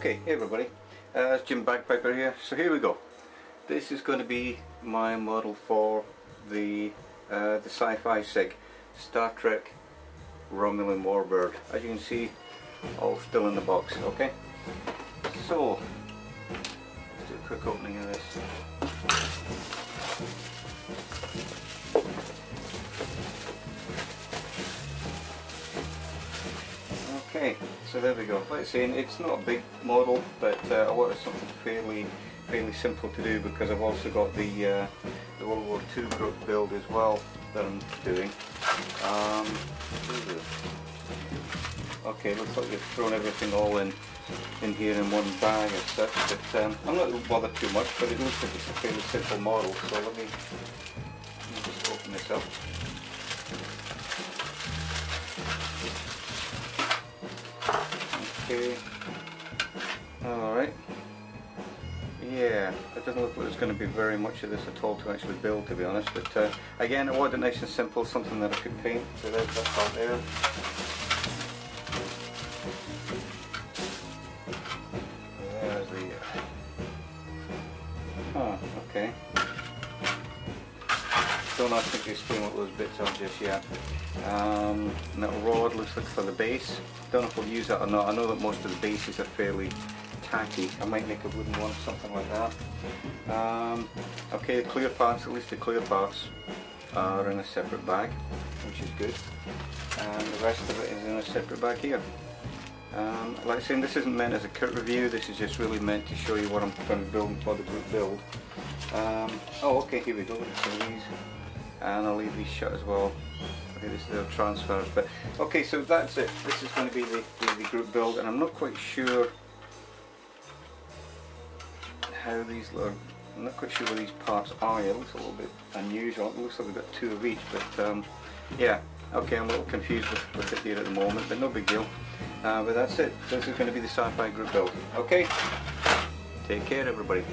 Okay, hey everybody, uh, it's Jim Bagpiper here. So here we go. This is going to be my model for the uh, the sci-fi SIG, Star Trek Romulan Warbird. As you can see, all still in the box, okay? So, let's do a quick opening of this. Okay, so there we go. Like I say, it's not a big model, but uh, I wanted something fairly, fairly simple to do because I've also got the, uh, the World War II group build as well that I'm doing. Um, okay, looks like they've thrown everything all in in here in one bag as such, but um, I'm not going to bother too much, but it looks like it's a fairly simple model, so let me, let me just open this up. Okay. Alright. Yeah, it doesn't look like there's going to be very much of this at all to actually build to be honest, but uh, again it nice and simple, something that I could paint, so there's that part there. There's the... Oh, okay. Don't to explain what those bits are just yet. Um, metal rod looks like for the base. Don't know if we'll use that or not. I know that most of the bases are fairly tacky. I might make a wooden one, or something like that. Um, okay, the clear parts, at least the clear parts, are in a separate bag, which is good. And the rest of it is in a separate bag here. Um, like I said, this isn't meant as a kit review, this is just really meant to show you what I'm going to be building for the group build. Um, oh okay, here we go, and I'll leave these shut as well. Okay, this is the transfers, but okay, so that's it. This is going to be the, the, the group build, and I'm not quite sure how these look. I'm not quite sure where these parts are. It looks a little bit unusual. It looks like we've got two of each, but um, yeah, okay, I'm a little confused with, with it here at the moment, but no big deal. Uh, but that's it. This is going to be the sci-fi group build. Okay, take care everybody.